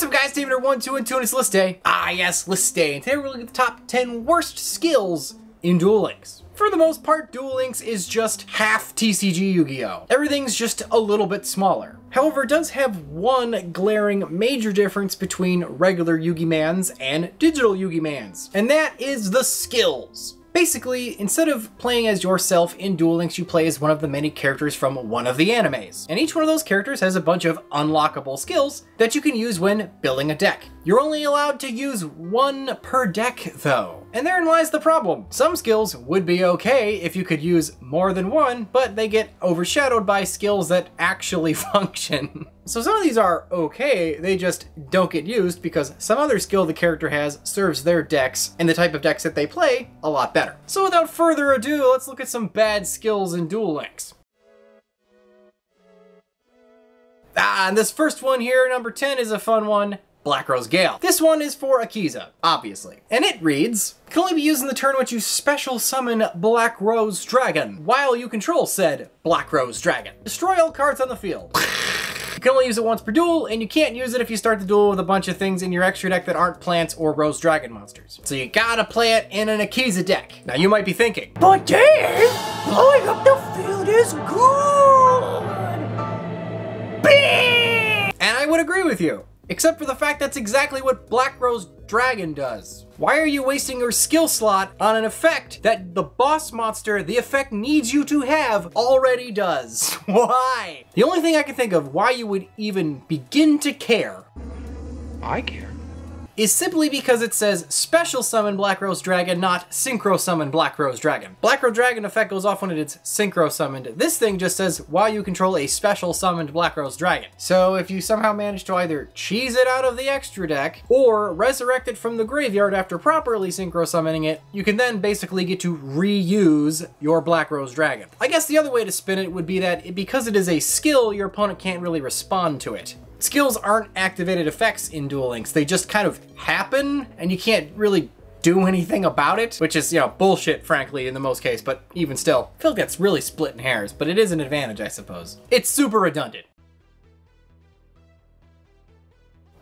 What's up guys, David 1, 2, and 2, and it's list day. Ah yes, list day. And today we're looking at the top 10 worst skills in Duel Links. For the most part, Duel Links is just half TCG Yu-Gi-Oh! Everything's just a little bit smaller. However, it does have one glaring major difference between regular Yu-Gi-Mans and digital Yu-Gi-Mans, and that is the skills. Basically, instead of playing as yourself in Duel Links, you play as one of the many characters from one of the animes. And each one of those characters has a bunch of unlockable skills that you can use when building a deck. You're only allowed to use one per deck though. And therein lies the problem. Some skills would be okay if you could use more than one, but they get overshadowed by skills that actually function. so some of these are okay, they just don't get used because some other skill the character has serves their decks and the type of decks that they play a lot better. So without further ado, let's look at some bad skills in Duel Links. Ah, and this first one here, number 10, is a fun one. Black Rose Gale. This one is for Akiza, obviously. And it reads, can only be used in the turn which you special summon Black Rose Dragon, while you control said Black Rose Dragon. Destroy all cards on the field. You can only use it once per duel, and you can't use it if you start the duel with a bunch of things in your extra deck that aren't plants or Rose Dragon monsters. So you gotta play it in an Akiza deck. Now you might be thinking, But Dave, blowing up the field is good. Big! and I would agree with you. Except for the fact that's exactly what Black Rose Dragon does. Why are you wasting your skill slot on an effect that the boss monster the effect needs you to have already does? Why? The only thing I can think of why you would even begin to care I care. Is simply because it says special summon Black Rose Dragon, not synchro summon Black Rose Dragon. Black Rose Dragon effect goes off when it's synchro summoned. This thing just says while you control a special summoned Black Rose Dragon. So if you somehow manage to either cheese it out of the extra deck or resurrect it from the graveyard after properly synchro summoning it, you can then basically get to reuse your Black Rose Dragon. I guess the other way to spin it would be that because it is a skill, your opponent can't really respond to it. Skills aren't activated effects in Duel Links. They just kind of happen, and you can't really do anything about it, which is, you know, bullshit, frankly, in the most case, but even still, Phil gets really split in hairs, but it is an advantage, I suppose. It's super redundant.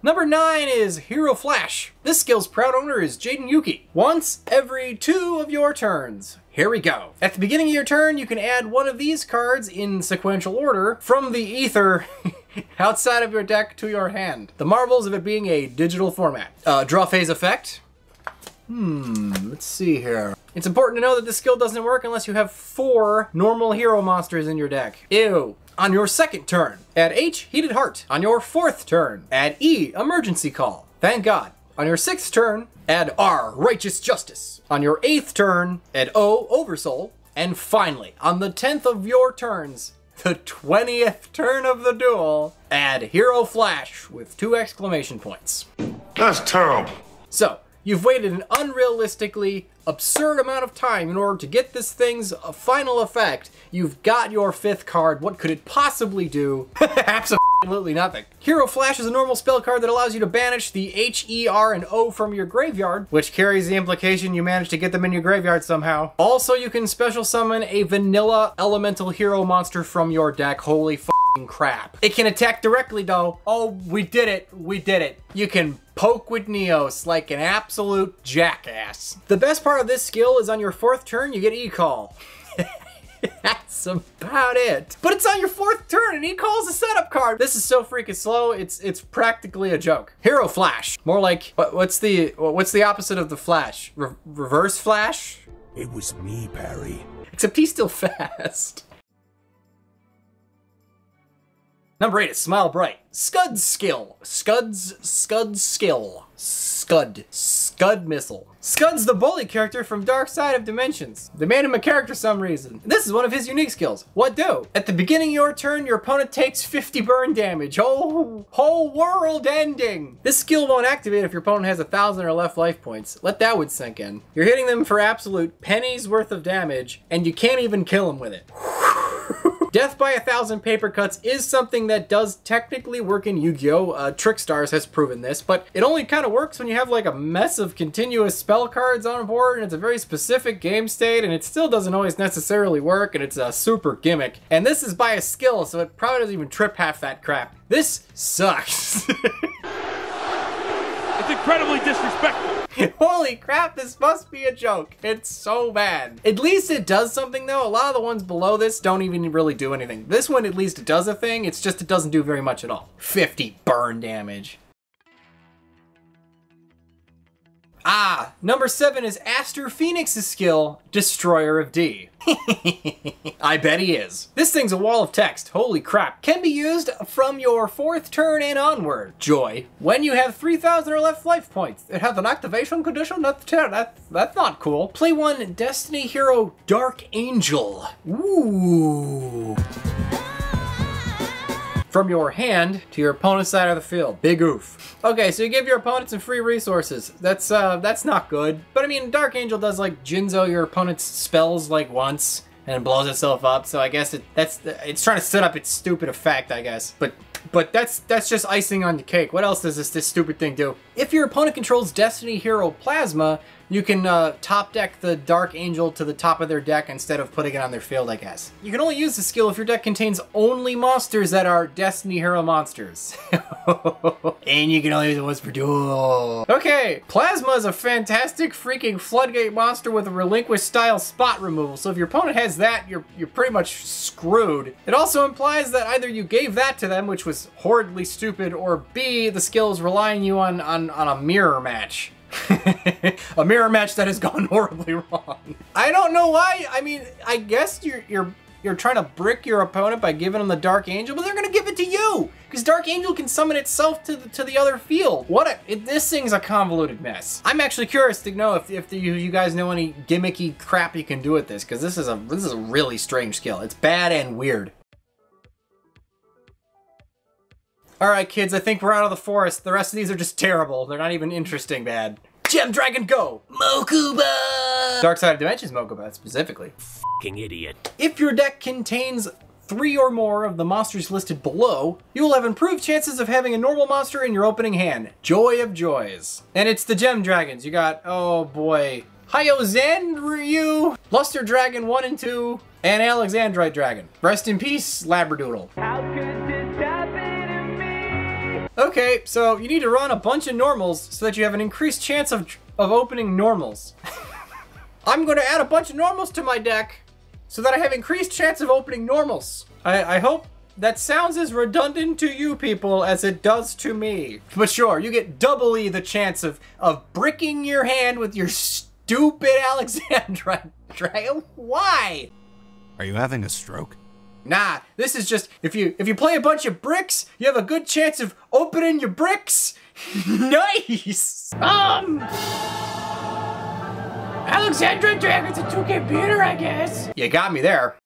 Number 9 is Hero Flash. This skill's proud owner is Jaden Yuki. Once every two of your turns. Here we go. At the beginning of your turn, you can add one of these cards in sequential order from the ether outside of your deck to your hand. The marvels of it being a digital format. Uh, draw phase effect. Hmm, let's see here. It's important to know that this skill doesn't work unless you have four normal hero monsters in your deck. Ew. On your second turn, add H, Heated Heart. On your fourth turn, add E, Emergency Call. Thank God. On your sixth turn, add R, Righteous Justice. On your eighth turn, add O, Oversoul. And finally, on the tenth of your turns, the 20th turn of the duel, add Hero Flash with two exclamation points. That's terrible. So, you've waited an unrealistically absurd amount of time in order to get this thing's uh, final effect. You've got your fifth card. What could it possibly do? Absolutely nothing. Hero Flash is a normal spell card that allows you to banish the H, E, R, and O from your graveyard, which carries the implication you managed to get them in your graveyard somehow. Also, you can special summon a vanilla elemental hero monster from your deck. Holy f***ing crap. It can attack directly though. Oh, we did it. We did it. You can poke with Neos like an absolute jackass. The best part of this skill is on your fourth turn, you get E-Call. That's about it. But it's on your fourth turn and E-Call's a setup card. This is so freaking slow. It's it's practically a joke. Hero Flash. More like what, what's the what's the opposite of the Flash? Re reverse Flash? It was me, Barry. Except he's still fast. Number eight is Smile Bright. Scud skill. Scud's Scud skill. Scud. Scud missile. Scud's the bully character from Dark Side of Dimensions. They made him a character some reason. This is one of his unique skills. What do? At the beginning of your turn, your opponent takes 50 burn damage. Oh, whole world ending. This skill won't activate if your opponent has a thousand or less life points. Let that one sink in. You're hitting them for absolute pennies worth of damage, and you can't even kill them with it. Death by a thousand paper cuts is something that does technically work in Yu-Gi-Oh! Uh, Trickstars has proven this, but it only kind of works when you have like a mess of continuous spell cards on board and it's a very specific game state and it still doesn't always necessarily work and it's a super gimmick. And this is by a skill, so it probably doesn't even trip half that crap. This sucks. It's incredibly disrespectful. Holy crap, this must be a joke. It's so bad. At least it does something though. A lot of the ones below this don't even really do anything. This one at least does a thing, it's just it doesn't do very much at all. 50 burn damage. Ah, number seven is Aster Phoenix's skill, Destroyer of D. I bet he is. This thing's a wall of text, holy crap. Can be used from your fourth turn and onward. Joy. When you have 3,000 or less life points. It has an activation condition? That's, that's, that's not cool. Play one Destiny Hero Dark Angel. Ooh from your hand to your opponent's side of the field. Big oof. Okay, so you give your opponent some free resources. That's uh, that's not good. But I mean, Dark Angel does like Jinzo your opponent's spells like once and it blows itself up. So I guess it that's it's trying to set up its stupid effect, I guess. But but that's that's just icing on the cake. What else does this this stupid thing do? If your opponent controls Destiny Hero Plasma, you can uh, top deck the Dark Angel to the top of their deck instead of putting it on their field, I guess. You can only use the skill if your deck contains only monsters that are Destiny Hero monsters. and you can only use it once per duel. Okay, Plasma is a fantastic freaking Floodgate monster with a relinquished style spot removal, so if your opponent has that, you're, you're pretty much screwed. It also implies that either you gave that to them, which was horridly stupid, or B, the skill is relying you on, on, on a mirror match. a mirror match that has gone horribly wrong. I don't know why. I mean, I guess you're you're you're trying to brick your opponent by giving them the Dark Angel, but they're gonna give it to you because Dark Angel can summon itself to the, to the other field. What a it, this thing's a convoluted mess. I'm actually curious to know if if the, you, you guys know any gimmicky crap you can do with this because this is a this is a really strange skill. It's bad and weird. Alright kids, I think we're out of the forest. The rest of these are just terrible. They're not even interesting bad. Gem Dragon Go! Mokuba! Dark Side of Dimensions Mokuba, specifically. Fucking idiot. If your deck contains three or more of the monsters listed below, you will have improved chances of having a normal monster in your opening hand. Joy of joys. And it's the Gem Dragons. You got, oh boy, Hyozan Luster Dragon 1 and 2, and Alexandrite Dragon. Rest in peace, Labradoodle. Okay, so you need to run a bunch of normals so that you have an increased chance of, of opening normals. I'm going to add a bunch of normals to my deck so that I have increased chance of opening normals. I, I hope that sounds as redundant to you people as it does to me. But sure, you get doubly the chance of, of bricking your hand with your stupid Alexandrite Dragon. Why? Are you having a stroke? Nah, this is just if you if you play a bunch of bricks, you have a good chance of opening your bricks. nice. Um. Alexandrite Dragon's a 2K beater, I guess. You got me there.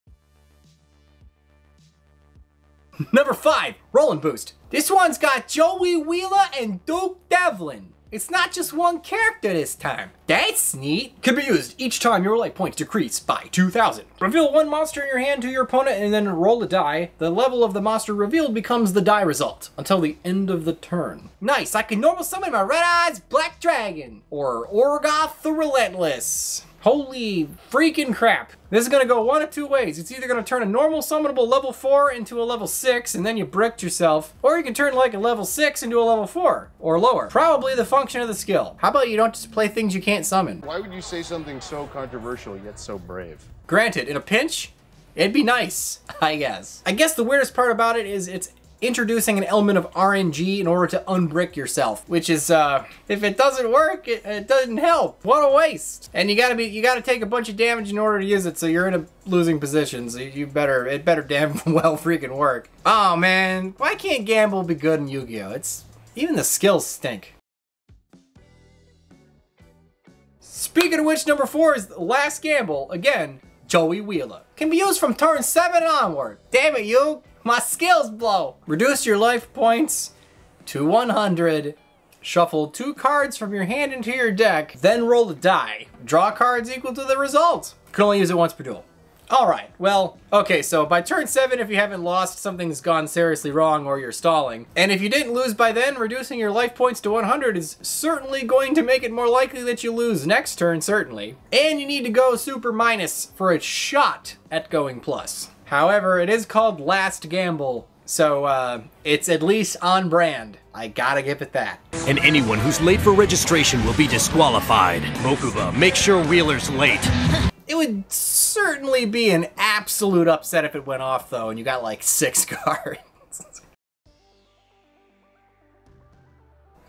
Number five, Rolling Boost. This one's got Joey Wheeler and Duke Devlin. It's not just one character this time. That's neat. Can be used each time your life points decrease by 2,000. Reveal one monster in your hand to your opponent and then roll a die. The level of the monster revealed becomes the die result until the end of the turn. Nice, I can normal summon my Red Eyes Black Dragon or Orgoth the Relentless. Holy freaking crap. This is gonna go one of two ways. It's either gonna turn a normal summonable level 4 into a level 6 and then you bricked yourself, or you can turn like a level 6 into a level 4 or lower. Probably the function of the skill. How about you don't just play things you can't summon? Why would you say something so controversial yet so brave? Granted, in a pinch, it'd be nice, I guess. I guess the weirdest part about it is it's introducing an element of RNG in order to unbrick yourself, which is, uh, if it doesn't work, it, it, doesn't help. What a waste. And you gotta be, you gotta take a bunch of damage in order to use it, so you're in a losing position, so you better, it better damn well freaking work. Oh man, why can't Gamble be good in Yu-Gi-Oh? It's, even the skills stink. Speaking of which, number four is the Last Gamble, again, Joey Wheeler. Can be used from turn 7 onward. Damn it, you! My skills blow! Reduce your life points to 100. Shuffle two cards from your hand into your deck, then roll a die. Draw cards equal to the result. Can only use it once per duel. Alright, well, okay, so by turn 7, if you haven't lost, something's gone seriously wrong or you're stalling. And if you didn't lose by then, reducing your life points to 100 is certainly going to make it more likely that you lose next turn, certainly. And you need to go super minus for a shot at going plus. However, it is called Last Gamble, So uh, it's at least on brand. I gotta give it that. And anyone who's late for registration will be disqualified. Mokuba, make sure Wheeler's late. It would certainly be an absolute upset if it went off though, and you got like six cards.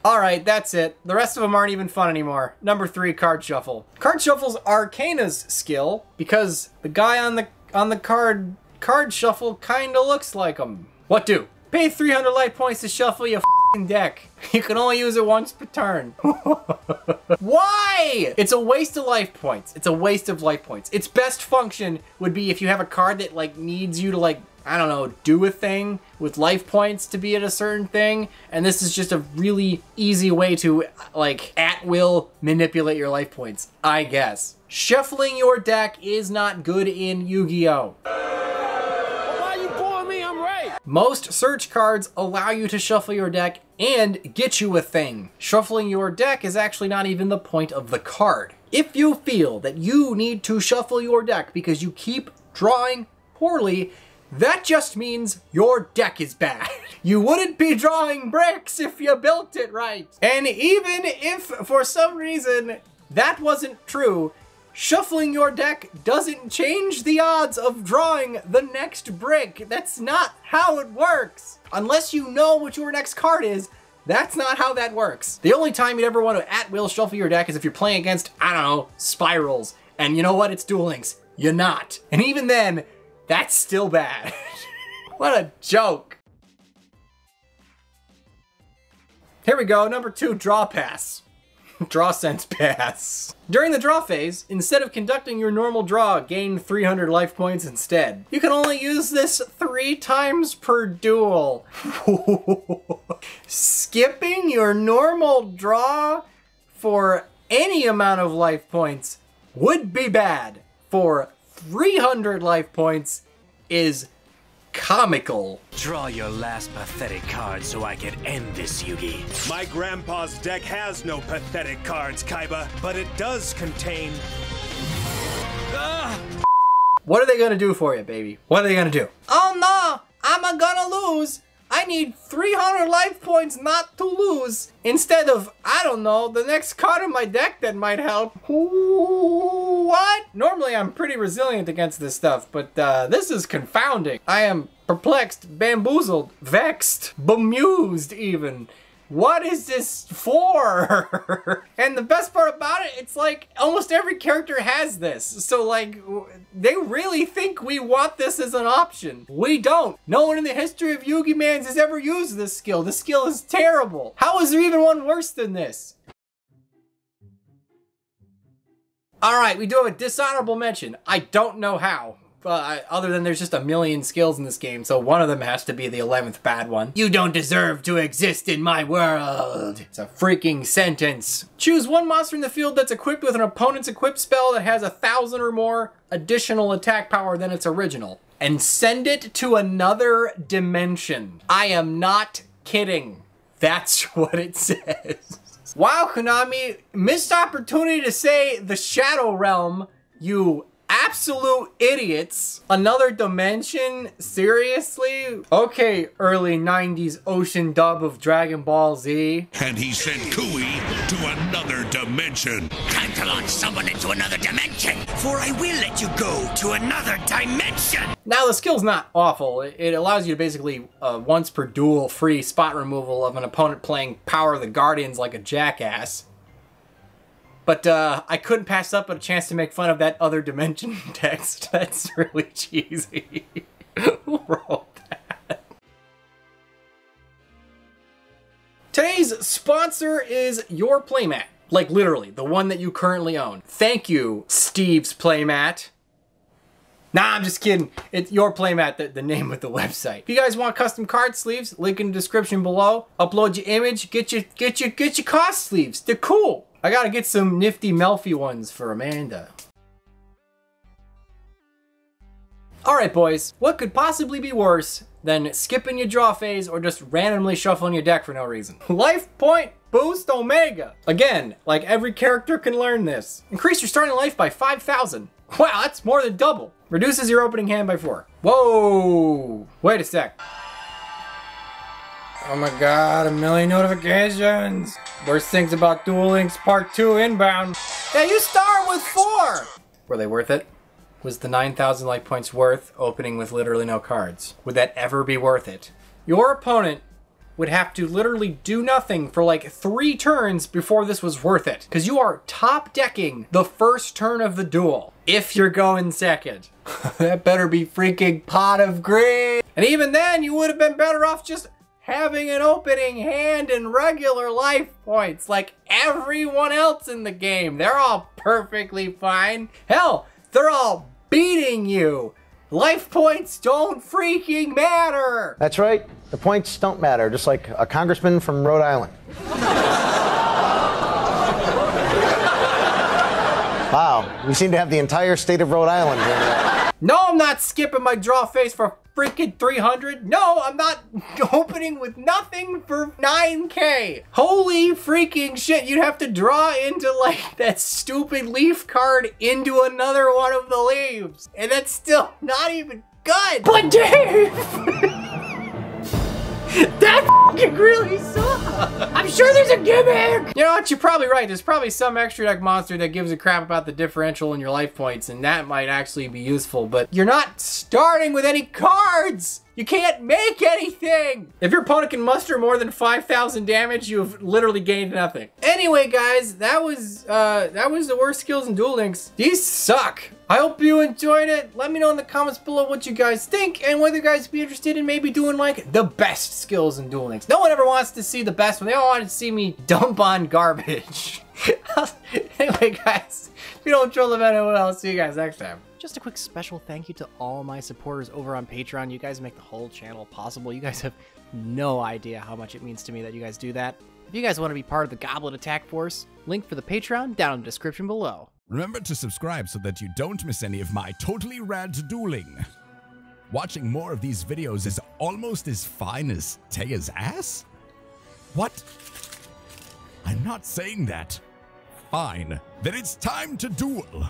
Alright, that's it. The rest of them aren't even fun anymore. Number three, Card Shuffle. Card Shuffle's Arkana's skill, because the guy on the on the card card shuffle kinda looks like him. What do? Pay 300 light points to shuffle your f***ing deck. You can only use it once per turn. Why? It's a waste of life points. It's a waste of life points. Its best function would be if you have a card that like needs you to like I don't know, do a thing with life points to be at a certain thing. And this is just a really easy way to, like, at will manipulate your life points, I guess. Shuffling your deck is not good in Yu-Gi-Oh! Most search cards allow you to shuffle your deck and get you a thing. Shuffling your deck is actually not even the point of the card. If you feel that you need to shuffle your deck because you keep drawing poorly, that just means your deck is bad. You wouldn't be drawing bricks if you built it right. And even if for some reason that wasn't true, shuffling your deck doesn't change the odds of drawing the next brick. That's not how it works. Unless you know what your next card is, that's not how that works. The only time you'd ever want to at will shuffle your deck is if you're playing against, I don't know, spirals. And you know what? It's Duel Links. You're not. And even then, that's still bad. what a joke. Here we go, number two, draw pass. draw sense pass. During the draw phase, instead of conducting your normal draw, gain 300 life points instead. You can only use this three times per duel. Skipping your normal draw for any amount of life points would be bad. For 300 life points is comical. Draw your last pathetic card so I can end this, Yugi. My grandpa's deck has no pathetic cards, Kaiba, but it does contain. Ah! What are they gonna do for you, baby? What are they gonna do? Oh no, I'm a gonna lose. I need 300 life points not to lose. Instead of, I don't know, the next card in my deck that might help. Ooh, what? Normally I'm pretty resilient against this stuff, but uh, this is confounding. I am perplexed, bamboozled, vexed, bemused even. What is this for? and the best part about it, it's like almost every character has this. So like, they really think we want this as an option. We don't. No one in the history of Yugi Mans has ever used this skill. The skill is terrible. How is there even one worse than this? All right, we do have a dishonorable mention. I don't know how. Uh, other than there's just a million skills in this game, so one of them has to be the 11th bad one. You don't deserve to exist in my world. It's a freaking sentence. Choose one monster in the field that's equipped with an opponent's equipped spell that has a thousand or more additional attack power than its original, and send it to another dimension. I am not kidding. That's what it says. Wow, Konami, missed opportunity to say the Shadow Realm, you absolute idiots. Another dimension? Seriously? Okay, early 90s ocean dub of Dragon Ball Z. And he sent Kui to another dimension. Time to launch someone into another dimension, for I will let you go to another dimension. Now the skill's not awful. It, it allows you to basically uh, once per duel free spot removal of an opponent playing Power of the Guardians like a jackass. But uh, I couldn't pass up a chance to make fun of that other dimension text. That's really cheesy. Who wrote that? Today's sponsor is your playmat. Like literally, the one that you currently own. Thank you, Steve's Playmat. Nah, I'm just kidding. It's your playmat, the, the name of the website. If you guys want custom card sleeves, link in the description below. Upload your image, get your get your get your cost sleeves. They're cool. I gotta get some nifty Melffy ones for Amanda. Alright boys, what could possibly be worse than skipping your draw phase or just randomly shuffling your deck for no reason? Life point boost omega. Again, like every character can learn this. Increase your starting life by 5,000. Wow, that's more than double. Reduces your opening hand by four. Whoa, wait a sec. Oh my god, a million notifications. Worst things about Duel Links Part 2 inbound. Yeah, you start with four. Were they worth it? Was the 9,000 life points worth opening with literally no cards? Would that ever be worth it? Your opponent would have to literally do nothing for like three turns before this was worth it. Because you are top decking the first turn of the duel. If you're going second. that better be freaking pot of greed. And even then, you would have been better off just having an opening hand and regular life points like everyone else in the game. They're all perfectly fine. Hell, they're all beating you. Life points don't freaking matter. That's right. The points don't matter, just like a congressman from Rhode Island. wow, we seem to have the entire state of Rhode Island. No, I'm not skipping my draw phase for freaking 300. No, I'm not opening with nothing for 9k. Holy freaking shit, you'd have to draw into like that stupid leaf card into another one of the leaves. And that's still not even good. But Dave! that fucking really sucks! I'm sure there's a gimmick! You know what? You're probably right. There's probably some extra deck monster that gives a crap about the differential in your life points, and that might actually be useful, but you're not starting with any cards! You can't make anything! If your opponent can muster more than 5,000 damage, you've literally gained nothing. Anyway, guys, that was, uh, that was the worst skills in Duel Links. These suck. I hope you enjoyed it. Let me know in the comments below what you guys think and whether you guys be interested in maybe doing like the best skills in Duel Links. No one ever wants to see the best one. They all want to see me dump on garbage. anyway, guys, if you don't troll the video, I'll see you guys next time. Just a quick special thank you to all my supporters over on Patreon. You guys make the whole channel possible. You guys have no idea how much it means to me that you guys do that. If you guys want to be part of the Goblin Attack Force, link for the Patreon down in the description below. Remember to subscribe so that you don't miss any of my totally rad dueling. Watching more of these videos is almost as fine as Taya's ass? What? I'm not saying that. Fine. Then it's time to duel.